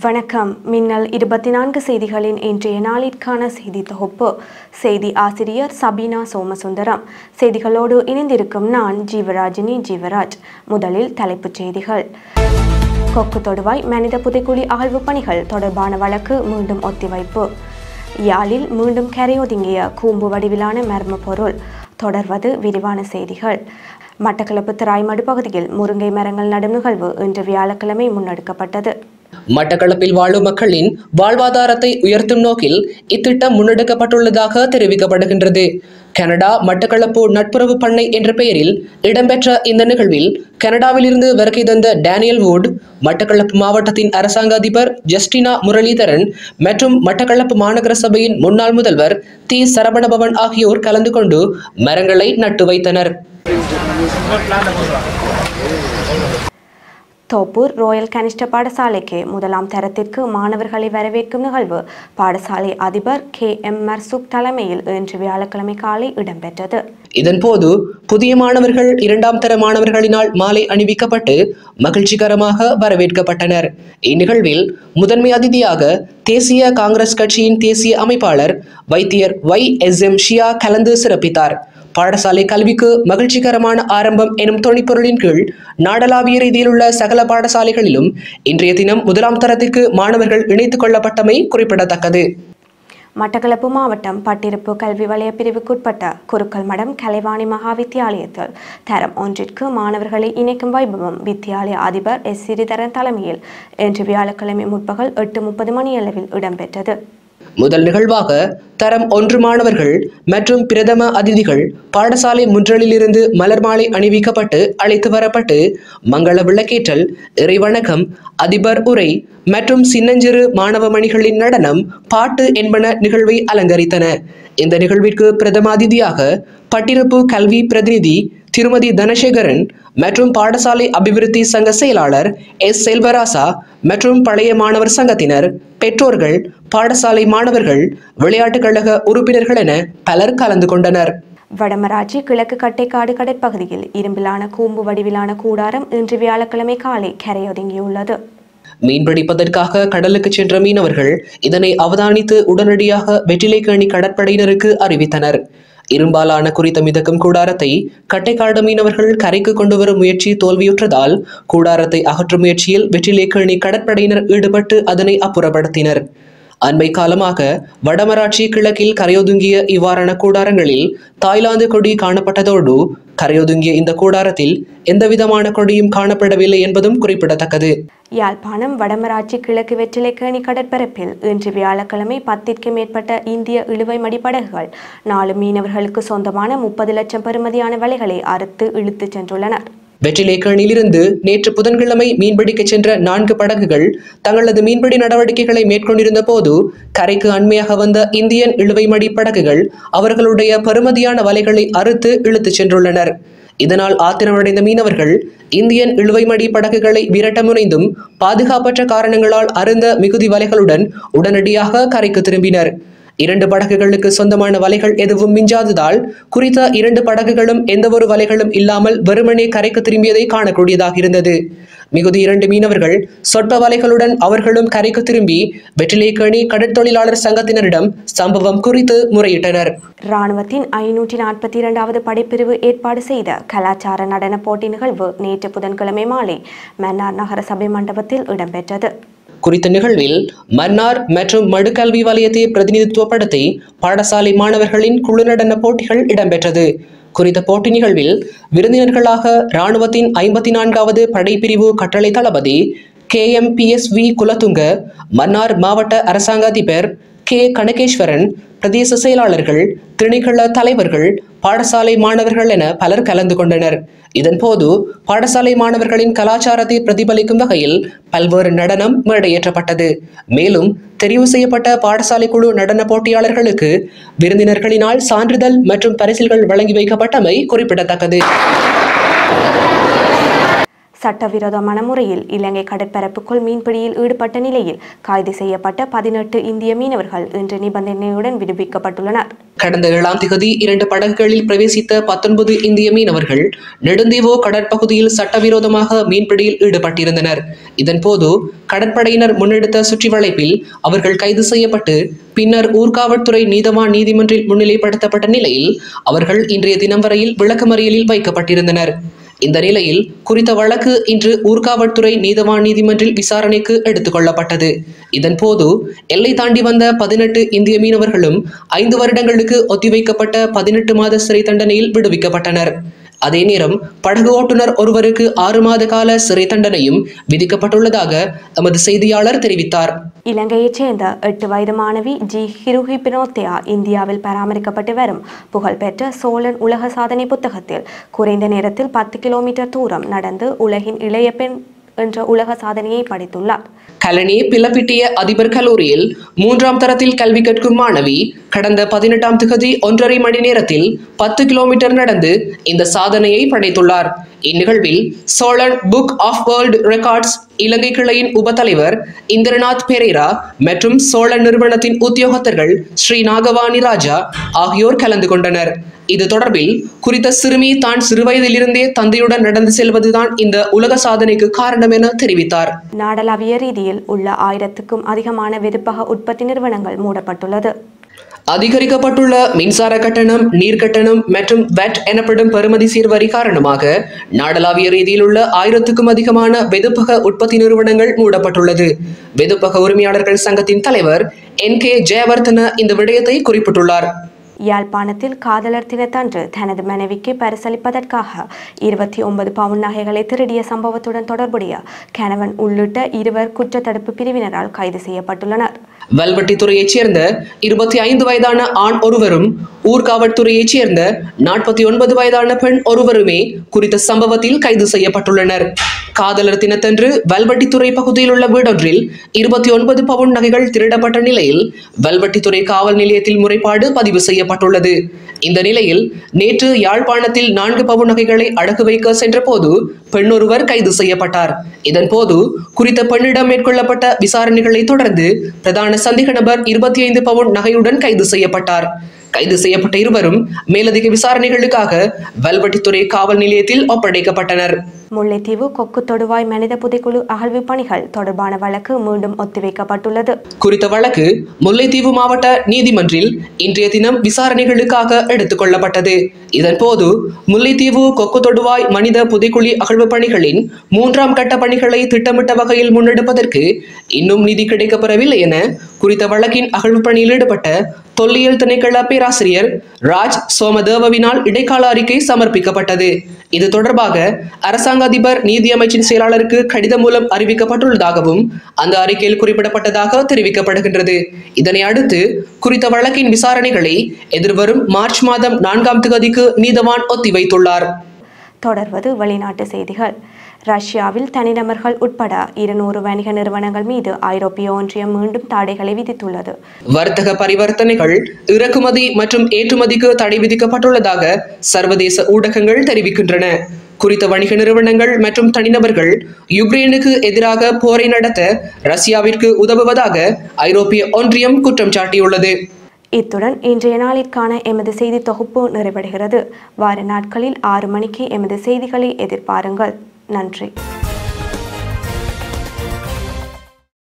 வணக்கம். மின்னல் இருபத்தி நான்கு செய்திகளின் இன்றைய நாளிற்கான செய்தி தொகுப்பு. செய்தி ஆசிரியர் சபீனா சோமசுந்தரம். செய்திகளோடு இணைந்திருக்கும் நான் ஜீவராஜினி ஜீவராஜ். முதலில் தலைப்புச் செய்திகள். கொக்கு தொடுவாய் மனித புதைக்குழி அகழ்வு பணிகள் தொடர்பான வழக்கு மீண்டும் ஒத்திவைப்பு. யாழில் மீண்டும் கரையொதுங்கிய கூம்பு வடிவிலான மர்ம பொருள். தொடர்வது விரிவான செய்திகள். மட்டக்களப்பு திராய்மடு பகுதியில் முருங்கை மரங்கள் நடும் நிகழ்வு இன்று வியாழக்கிழமை முன்னெடுக்கப்பட்டது. மட்டக்களப்பில் வாழும் மக்களின் வாழ்வாதாரத்தை உயர்த்தும் நோக்கில் இத்திட்டம் முன்னெடுக்கப்பட்டுள்ளதாக தெரிவிக்கப்படுகின்றது. கனடா மட்டக்களப்பு நட்புறவு பண்ணை என்ற பெயரில் இடம்பெற்ற இந்த நிகழ்வில் கனடாவிலிருந்து வருகை தந்த டேனியல் வுட் மட்டக்களப்பு மாவட்டத்தின் அரசாங்க அதிபர் ஜஸ்டினா முரளிதரன் மற்றும் மட்டக்களப்பு மாநகர சபையின் முன்னாள் முதல்வர் தி. சரவணபவன் ஆகியோர் கலந்து கொண்டு மரங்களை நட்டு வைத்தனர். தோப்பூர் ரோயல் கனிஷ்ட பாடசாலைக்கு முதலாம் தரத்திற்கு மாணவர்களை வரவேற்கும் நிகழ்வு. பாடசாலை அதிபர் கே. எம். மர்சுக் தலைமையில் இன்று வியாழக்கிழமை காலை இடம்பெற்றது. இதன்போது புதிய மாணவர்கள் இரண்டாம் தர மாணவர்களினால் மாலை அணிவிக்கப்பட்டு மகிழ்ச்சிகரமாக வரவேற்கப்பட்டனர். இந்நிகழ்வில் முதன்மை அதிதியாக தேசிய காங்கிரஸ் கட்சியின் தேசிய அமைப்பாளர் வைத்தியர் வை எஸ் எம் ஷியா கலந்து சிறப்பித்தார். பாடசாலை கல்விக்கு மகிழ்ச்சிகரமான ஆரம்பம் எனும் துணைப்பொருளின் கீழ் நாடளாவிய ரீதியில் உள்ள சகல பாடசாலைகளிலும் இன்றைய தினம் முதலாம் தரத்திற்கு மாணவர்கள் இணைத்துக் கொள்ளப்பட்டமை குறிப்பிடத்தக்கது. மட்டக்களப்பு மாவட்டம் பட்டிருப்பு கல்வி வலய பிரிவுக்குட்பட்ட குருக்கள் மடம் கலைவாணி மகா வித்தியாலயத்தில் தரம் ஒன்றிற்கு மாணவர்களை இணைக்கும் வைபவம் வித்தியாலய அதிபர் எஸ். சிறிதரன் தலைமையில் இன்று வியாழக்கிழமை முற்பகல் எட்டு முப்பது மணியளவில் இடம்பெற்றது. முதல் நிகழ்வாக தரம் ஒன்று மாணவர்கள் மற்றும் பிரதம அதிதிகள் பாடசாலை முன்றலிலிருந்து மலர் மாலை அணிவிக்கப்பட்டு அழைத்து வரப்பட்டு மங்கள விளக்கேற்றல் இறைவணக்கம் அதிபர் உரை மற்றும் சின்னஞ்சிறு மாணவ மணிகளின் நடனம் பாட்டு என்பன நிகழ்வை அலங்கரித்தன. இந்த நிகழ்விற்கு பிரதம அதிதியாக பட்டிருப்பு கல்வி பிரதிநிதி திருமதி தனசேகரன் மற்றும் பாடசாலை அபிவிருத்தி சங்க செயலாளர் எஸ் செல்வராசா மற்றும் பழைய மாணவர் சங்கத்தினர் பெற்றோர்கள் பாடசாலை மாணவர்கள் விளையாட்டுக் கழக உறுப்பினர்கள் என பலர் கலந்து கொண்டனர். வடமராட்சி கிழக்கு கட்டைக்காடு கடற்பகுதியில் இரும்பிலான கூம்பு வடிவிலான கூடாரம் இன்று வியாழக்கிழமை காலை கரையொதுங்கியுள்ளது. மீன்பிடிப்பதற்காக கடலுக்கு சென்ற மீனவர்கள் இதனை அவதானித்து உடனடியாக வெற்றிலைக்கேணி கடற்படையினருக்கு அறிவித்தனர். இரும்பாலான குறித்த மிதக்கும் கூடாரத்தை கட்டைக்காடு மீனவர்கள் கரைக்கு கொண்டு வரும் முயற்சி தோல்வியுற்றதால் கூடாரத்தை அகற்றும் முயற்சியில் வெற்றிலேக்கணி கடற்படையினர் ஈடுபட்டு அதனை அப்புறப்படுத்தினர். அண்மை காலமாக வடமராட்சி கிழக்கில் கரையொதுங்கிய இவ்வாறான கூடாரங்களில் தாய்லாந்து கொடி காணப்பட்டதோடு கரையொதுங்கிய இந்த கூடாரத்தில் எந்தவிதமான கொடியும் காணப்படவில்லை என்பதும் குறிப்பிடத்தக்கது. யாழ்ப்பாணம் வடமராட்சி கிழக்கு வெற்றிலைக்கேணி கடற்பரப்பில் இன்று வியாழக்கிழமை பத்திற்கு மேற்பட்ட இந்திய இழுவை மடிப்படகுகள் நாலு மீனவர்களுக்கு சொந்தமான முப்பது லட்சம் பெறுமதியான வலைகளை அறுத்து இழுத்துச் சென்றுள்ளனர். வெற்றிலேக்கணிலிருந்து நேற்று புதன்கிழமை மீன்பிடிக்கச் சென்ற நான்கு படகுகள் தங்களது மீன்பிடி நடவடிக்கைகளை மேற்கொண்டிருந்த போது கரைக்கு அண்மையாக வந்த இந்தியன் இழுவைமடி படகுகள் அவர்களுடைய பருமதியான வலைகளை அறுத்து இழுத்துச் சென்றுள்ளனர். இதனால் ஆத்திரமடைந்த மீனவர்கள் இந்தியன் இழுவைமடி படகுகளை விரட்ட முனைந்தும் பாதுகாப்பற்ற காரணங்களால் அருந்த மிகுதி வலைகளுடன் உடனடியாக கரைக்கு திரும்பினர். இரண்டு படகுகளுக்கு சொந்தமான வலைகள் எதுவும் மிஞ்சாததால் குறித்த இரண்டு படகுகளும் எந்தவொரு வலைகளும் இல்லாமல் வெறுமனே கரைக்கு திரும்பியதை காணக்கூடியதாக இருந்தது. மிகுதி இரண்டு மீனவர்கள் சொற்ப வலைகளுடன் அவர்களும் கரைக்கு திரும்பி வெற்றிலைக்கணி கடற்தொழிலாளர் சங்கத்தினரிடம் சம்பவம் குறித்து முறையிட்டனர். இராணுவத்தின் ஐநூற்றி நாற்பத்தி இரண்டாவது படைப்பிரிவு ஏற்பாடு செய்த கலாச்சார நடன போட்டி நிகழ்வு நேற்று புதன்கிழமை மாலை மன்னார் நகர சபை மண்டபத்தில் இடம்பெற்றது. குறித்த நிகழ்வில் மன்னார் மற்றும் மடுக்கல்வி வலயத்தை பிரதிநிதித்துவப்படுத்தி பாடசாலை மாணவர்களின் குழு நடன போட்டிகள் இடம்பெற்றது. குறித்த போட்டி நிகழ்வில் விருந்தினர்களாக இராணுவத்தின் ஐம்பத்தி நான்காவது படைப்பிரிவு கட்டளை தளபதி K M P S V Kulathunga Mannar மாவட்ட அரசாங்க அதிபர் கே. கனகேஸ்வரன் பிரதேச செயலாளர்கள் திணைக்கள தலைவர்கள் பாடசாலை மாணவர்கள் என பலர் கலந்து கொண்டனர். இதன்போது பாடசாலை மாணவர்களின் கலாச்சாரத்தை பிரதிபலிக்கும் வகையில் பல்வேறு நடனம் மேடையேற்றப்பட்டது. மேலும் தெரிவு செய்யப்பட்ட பாடசாலை குழு நடன போட்டியாளர்களுக்கு விருந்தினர்களினால் சான்றிதழ் மற்றும் பரிசில்கள் வழங்கி வைக்கப்பட்டமை குறிப்பிடத்தக்கது. சட்டவிரோதமான முறையில் இலங்கை கடற்பரப்புக்குள் மீன்பிடியில் ஈடுபட்ட நிலையில் கைது செய்யப்பட்ட பதினெட்டு இந்திய மீனவர்கள் இன்று நிபந்தனையுடன் விடுவிக்கப்பட்டுள்ளனர். கடந்த ஏழாம் திகதி இரண்டு படகுகளில் பிரவேசித்த பத்தொன்பது இந்திய மீனவர்கள் நெடுந்தீவோ கடற்பகுதியில் சட்டவிரோதமாக மீன்பிடியில் ஈடுபட்டிருந்தனர். இதன்போது கடற்படையினர் முன்னெடுத்த சுற்றி வளைப்பில் அவர்கள் கைது செய்யப்பட்டு பின்னர் ஊர்காவல்துறை நீதவான் நீதிமன்றில் முன்னிலைப்படுத்தப்பட்ட நிலையில் அவர்கள் இன்றைய தினம் வரையில் விளக்கமறியலில் வைக்கப்பட்டிருந்தனர். இந்த நிலையில் குறித்த வழக்கு இன்று ஊர்காவல்துறை நீதவான் நீதிமன்றில் விசாரணைக்கு எடுத்துக் கொள்ளப்பட்டது. இதன்போது எல்லை தாண்டி வந்த பதினெட்டு இந்திய மீனவர்களும் ஐந்து வருடங்களுக்கு ஒத்திவைக்கப்பட்ட பதினெட்டு மாத சிறை தண்டனையில் விடுவிக்கப்பட்டனர். அதே நேரம் படகு ஓட்டுநர் ஒருவருக்கு ஆறு மாத கால சிறை தண்டனையும் விதிக்கப்பட்டுள்ளதாக எமது செய்தியாளர் தெரிவித்தார். இலங்கையைச் சேர்ந்த எட்டு வயது மாணவி ஜி. ஹிருஹி பினோத்தியா இந்தியாவில் பராமரிக்கப்பட்டு வரும் புகழ்பெற்ற சோழன் உலக சாதனை புத்தகத்தில் குறைந்த நேரத்தில் பத்து கிலோமீட்டர் தூரம் நடந்து உலகின் இளைய பெண் என்ற உலக சாதனையை படைத்துள்ளார். கலனி பிலப்பிட்டிய அதிபர் கல்லூரியில் மூன்றாம் தரத்தில் கல்வி கற்கும் மாணவி கடந்த பதினெட்டாம் திகதி ஒன்றரை மணி நேரத்தில் பத்து கிலோமீட்டர் நடந்து இந்த சாதனையை படைத்துள்ளார். இந்நிகழ்வில் Cholan book of world records Ilankai கிளையின் உபத்தலைவர் இந்திரநாத் பெரேரா மற்றும் சோழன் நிறுவனத்தின் உத்தியோகத்தர்கள் ஸ்ரீ நாகவாணி ராஜா ஆகியோர் கலந்து கொண்டனர். இது தொடர்பில் குறித்த சிறுமி தான் சிறுவயதிலிருந்தே தந்தையுடன் நடந்து செல்வதுதான் இந்த உலக சாதனைக்கு காரணம் என தெரிவித்தார். நாடளாவிய ரீதியில் உள்ள ஆயிரத்துக்கும் அதிகமான வெதுப்பக உற்பத்தி நிறுவனங்கள் மூடப்பட்டுள்ளது. அதிகரிக்கப்பட்டுள்ள மின்சார கட்டணம் நீர் கட்டணம் மற்றும் வெட் எனப்படும் பெறுமதி சீர்வரி காரணமாக நாடளாவிய ரீதியில் உள்ள ஆயிரத்துக்கும் அதிகமான வெதுப்பக உற்பத்தி நிறுவனங்கள் மூடப்பட்டுள்ளது. வெதுப்பக உரிமையாளர்கள் சங்கத்தின் தலைவர் என் கே ஜெயவர்தன இந்த விடயத்தை குறிப்பிட்டுள்ளார். யாழ்ப்பாணத்தில் காதலர் தினத்தன்று தனது மனைவிக்கு பரிசளிப்பதற்காக இருபத்தி ஒன்பது பவுன் நகைகளை திருடிய சம்பவத்துடன் தொடர்புடைய கணவன் உள்ளிட்ட இருவர் குற்றத்தடுப்பு பிரிவினரால் கைது செய்யப்பட்டுள்ளனர். வல்வெட்டித்துறையைச் சேர்ந்த இருபத்தி ஐந்து வயதான ஆண் ஒருவரும் ஊர்காவல்துறையைச் சேர்ந்த நாற்பத்தி ஒன்பது வயதான பெண் ஒருவருமே குறித்த சம்பவத்தில் கைது செய்யப்பட்டுள்ளனர். காதலர் தினத்தன்று வல்வட்டித்துறை பகுதியில் உள்ள வீடொன்றில் இருபத்தி ஒன்பது பவுன் நகைகள் திருடப்பட்ட நிலையில் வல்வட்டித்துறை காவல் நிலையத்தில் முறைப்பாடு பதிவு செய்யப்பட்டுள்ளது. இந்த நிலையில் நேற்று யாழ்ப்பாணத்தில் நான்கு பவுன் நகைகளை அடகு வைக்க சென்றபோது பெண்ணொருவர் கைது செய்யப்பட்டார். இதன்போது குறித்த பெண்ணிடம் மேற்கொள்ளப்பட்ட விசாரணைகளை தொடர்ந்து பிரதான சந்தேக நபர் இருபத்தி ஐந்து பவுன் நகையுடன் கைது செய்யப்பட்டார். கைது செய்யப்பட்ட இருவரும் மேலதிக விசாரணைகளுக்காக வல்வெட்டித்துறை காவல் நிலையத்தில் ஒப்படைக்கப்பட்டனர். முல்லைத்தீவு கொக்கு தொடுவாய் மனித புதைக்குழு அகழ்வு பணிகள் தொடர்பான வழக்கு மீண்டும் ஒத்திவைக்கப்பட்டுள்ளது. குறித்த வழக்கு முல்லைத்தீவு மாவட்ட நீதிமன்றில் இன்றைய தினம் விசாரணைகளுக்காக எடுத்துக் கொள்ளப்பட்டது. இதன்போது முல்லைத்தீவு கொக்கு தொடுவாய் மனித புதைக்குழி அகழ்வு பணிகளின் மூன்றாம் கட்ட பணிகளை திட்டமிட்ட வகையில் முன்னெடுப்பதற்கு இன்னும் நிதி கிடைக்கப்பெறவில்லை என குறித்த வழக்கின் அகழ்வு பணியில் ஈடுபட்ட தொல்லியல் திணைக்கள பேராசிரியர் ராஜ் சோமதேவவினால் இடைக்கால அறிக்கை சமர்ப்பிக்கப்பட்டது. இது தொடர்பாக அரசாங்க அதிபர் நீதியமைச்சின் செயலாளருக்கு கடிதம் மூலம் அறிவிக்கப்பட்டுள்ளதாகவும் அந்த அறிக்கையில் குறிப்பிடப்பட்டதாக தெரிவிக்கப்படுகின்றது. இதனை அடுத்து குறித்த வழக்கின் விசாரணைகளை எதிர்வரும் மார்ச் மாதம் நான்காம் தேதிக்கு நீதவான் ஒத்திவைத்துள்ளார். தொடர்வது வெளிநாட்டு செய்திகள். ரஷ்யாவில் தனிநபர்கள் உட்பட இருநூறு வணிக நிறுவனங்கள் மீது ஐரோப்பிய ஒன்றியம் மீண்டும் தடைகளை விதித்துள்ளது. வர்த்தக பரிவர்த்தனைகள் இறக்குமதி மற்றும் ஏற்றுமதிக்கு தடை விதிக்கப்பட்டுள்ளதாக சர்வதேச ஊடகங்கள் தெரிவிக்கின்றன. குறித்த வணிக நிறுவனங்கள் மற்றும் தனிநபர்கள் யுக்ரைனுக்கு எதிராக போரை நடத்த ரஷ்யாவிற்கு உதவுவதாக ஐரோப்பிய ஒன்றியம் குற்றம் சாட்டியுள்ளது. இத்துடன் இன்றைய நாளிற்கான எமது செய்தி தொகுப்பு நிறைவடைகிறது. வார நாட்களில் ஆறு மணிக்கு எமது செய்திகளை எதிர்பாருங்கள். நன்றி